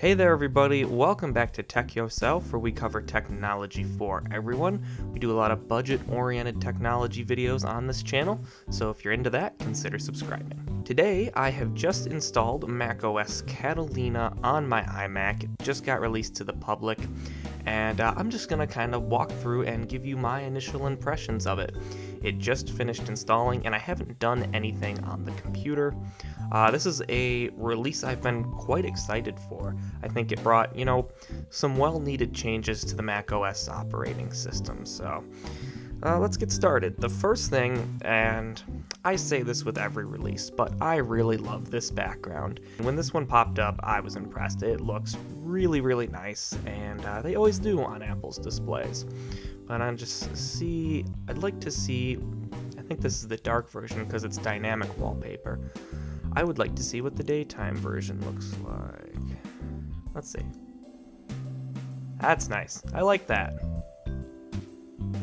Hey there, everybody. Welcome back to TechYoSelf, where we cover technology for everyone. We do a lot of budget oriented technology videos on this channel, so if you're into that, consider subscribing. Today, I have just installed macOS Catalina on my iMac. It just got released to the public, and uh, I'm just to kind of walk through and give you my initial impressions of it. It just finished installing, and I haven't done anything on the computer. Uh, this is a release I've been quite excited for. I think it brought, you know, some well needed changes to the macOS operating system. So uh, let's get started. The first thing, and I say this with every release, but I really love this background. When this one popped up, I was impressed. It looks really, really nice, and uh, they always do on Apple's displays. But I just see, I'd like to see, I think this is the dark version because it's dynamic wallpaper. I would like to see what the daytime version looks like. Let's see. That's nice. I like that.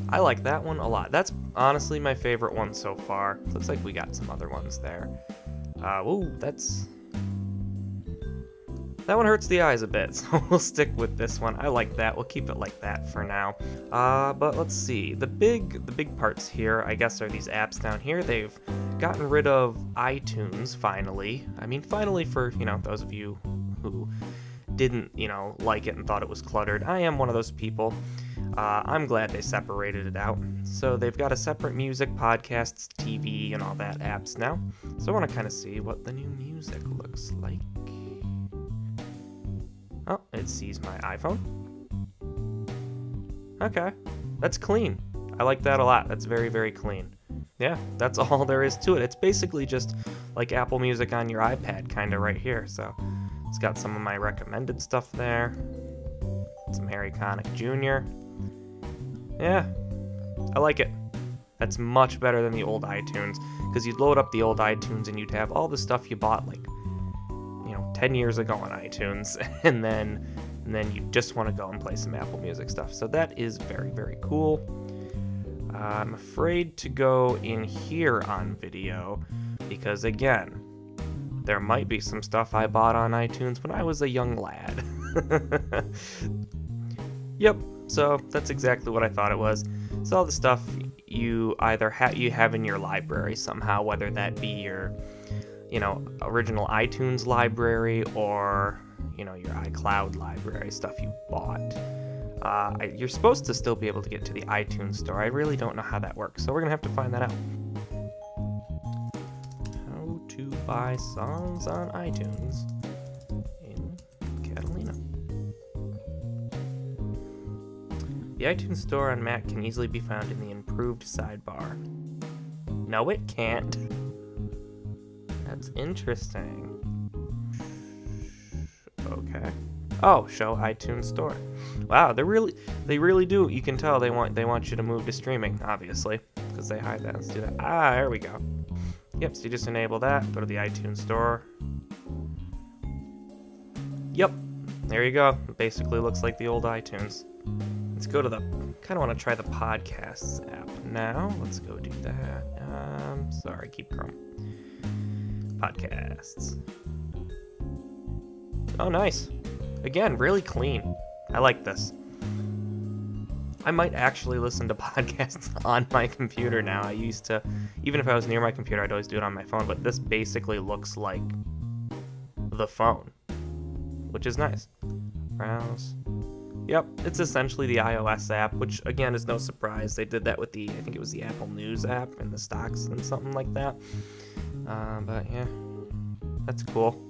I like that one a lot. That's honestly my favorite one so far. Looks like we got some other ones there. Uh, that's... That one hurts the eyes a bit, so we'll stick with this one. I like that. We'll keep it like that for now. Uh, but let's see. The big, the big parts here, I guess, are these apps down here. They've gotten rid of iTunes finally. I mean, finally for, you know, those of you who didn't, you know, like it and thought it was cluttered. I am one of those people. Uh, I'm glad they separated it out. So they've got a separate music, podcasts, TV, and all that apps now. So I want to kind of see what the new music looks like. Oh, it sees my iPhone. Okay, that's clean. I like that a lot. That's very, very clean yeah, that's all there is to it. It's basically just like Apple Music on your iPad, kind of right here. So it's got some of my recommended stuff there. Some Harry Connick Jr. Yeah, I like it. That's much better than the old iTunes because you'd load up the old iTunes and you'd have all the stuff you bought like you know 10 years ago on iTunes and then and then you just want to go and play some Apple Music stuff. So that is very very cool. Uh, I'm afraid to go in here on video because, again, there might be some stuff I bought on iTunes when I was a young lad. yep, so that's exactly what I thought it was. It's all the stuff you either ha- you have in your library somehow, whether that be your, you know, original iTunes library or you know your iCloud library stuff you bought. Uh, you're supposed to still be able to get to the iTunes store. I really don't know how that works, so we're gonna have to find that out. How to buy songs on iTunes The iTunes store on Mac can easily be found in the improved sidebar. No, it can't. That's interesting. Okay. Oh, show iTunes store. Wow, they really they really do. You can tell they want they want you to move to streaming, obviously, because they hide that. Let's do that. Ah, there we go. Yep, so you just enable that, go to the iTunes store. Yep, there you go. It basically looks like the old iTunes. Let's go to the kind of want to try the podcasts app now. Let's go do that. Um, sorry, keep Chrome. Podcasts. Oh, nice. Again, really clean. I like this. I might actually listen to podcasts on my computer now. I used to, even if I was near my computer, I'd always do it on my phone, but this basically looks like the phone, which is nice. Browse. Yep, it's essentially the iOS app, which again is no surprise. They did that with the, I think it was the Apple News app and the stocks and something like that. Uh, but yeah, that's cool.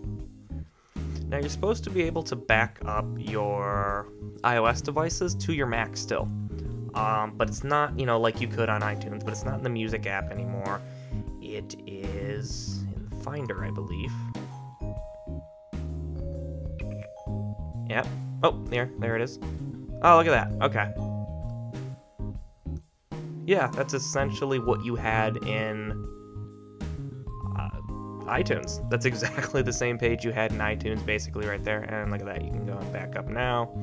Now you're supposed to be able to back up your iOS devices to your Mac still. Um, but it's not, you know, like you could on iTunes, but it's not in the music app anymore. It is in Finder, I believe. Yep. Oh, there, there it is. Oh, look at that. Okay. Yeah, that's essentially what you had in uh, iTunes. That's exactly the same page you had in iTunes, basically right there. And look at that, you can go and back up now.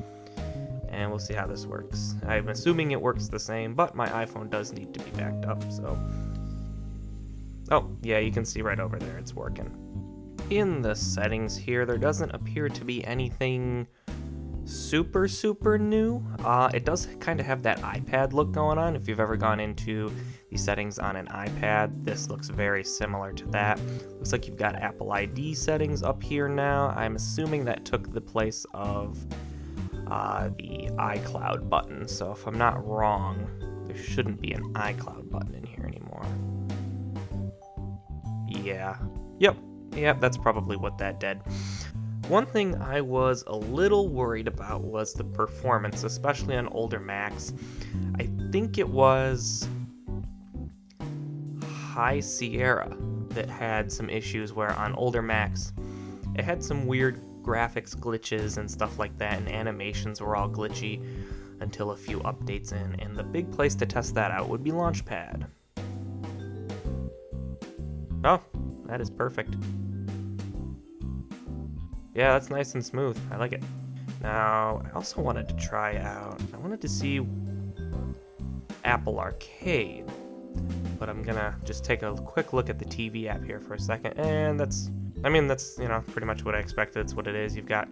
And we'll see how this works. I'm assuming it works the same, but my iPhone does need to be backed up, so. Oh, yeah, you can see right over there, it's working. in the settings here, there doesn't appear to be anything super, super new. Uh, it does kind of have that iPad look going on. If you've ever gone into the settings on an iPad, this looks very similar to that. Looks like you've got Apple ID settings up here now. I'm assuming that took the place of uh, the iCloud button. So if I'm not wrong, there shouldn't be an iCloud button in here anymore. Yeah. Yep. Yep, that's probably what that did. One thing I was a little worried about was the performance, especially on older Macs. I think it was High Sierra that had some issues where on older Macs it had some weird graphics glitches and stuff like that, and animations were all glitchy until a few updates in. And the big place to test that out would be Launchpad. Oh, that is perfect. Yeah, that's nice and smooth. I like it. Now, I also wanted to try out, I wanted to see Apple Arcade, but I'm gonna just take a quick look at the TV app here for a second, and that's, I mean, that's, you know, pretty much what I expected. It's what it is. You've got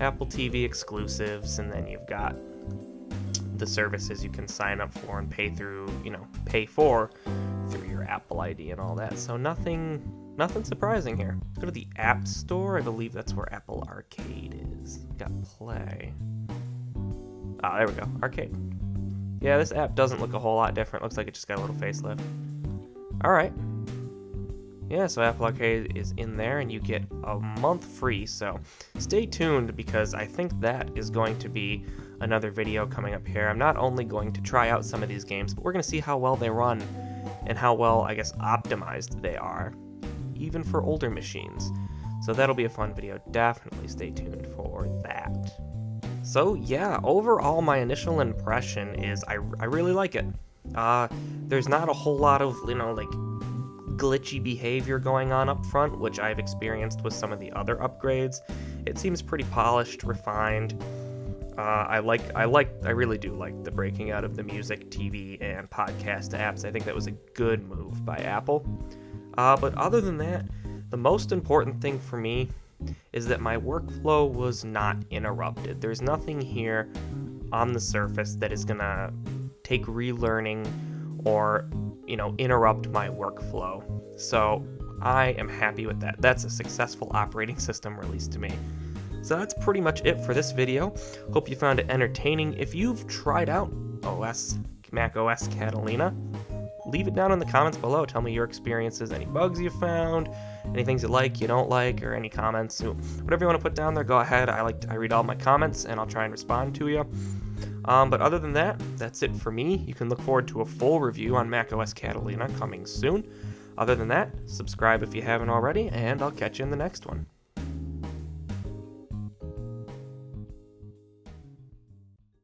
Apple TV exclusives, and then you've got the services you can sign up for and pay through, you know, pay for through your Apple ID and all that. So nothing Nothing surprising here. Go to the App Store. I believe that's where Apple Arcade is. Got Play. Ah, there we go. Arcade. Yeah, this app doesn't look a whole lot different. Looks like it just got a little facelift. Alright. Yeah, so Apple Arcade is in there, and you get a month free, so stay tuned because I think that is going to be another video coming up here. I'm not only going to try out some of these games, but we're going to see how well they run and how well, I guess, optimized they are even for older machines. So that'll be a fun video. Definitely stay tuned for that. So yeah, overall my initial impression is I, I really like it. Uh, there's not a whole lot of, you know, like glitchy behavior going on up front, which I've experienced with some of the other upgrades. It seems pretty polished, refined. Uh, I like, I like, I really do like the breaking out of the music, TV, and podcast apps. I think that was a good move by Apple. Uh, but other than that, the most important thing for me is that my workflow was not interrupted. There's nothing here on the surface that is gonna take relearning or, you know, interrupt my workflow. So I am happy with that. That's a successful operating system released to me. So that's pretty much it for this video. Hope you found it entertaining. If you've tried out OS, Mac OS Catalina, leave it down in the comments below. Tell me your experiences, any bugs you found, any things you like, you don't like, or any comments. Whatever you want to put down there, go ahead. I like to, I read all my comments and I'll try and respond to you. Um, but other than that, that's it for me. You can look forward to a full review on macOS Catalina coming soon. Other than that, subscribe if you haven't already, and I'll catch you in the next one.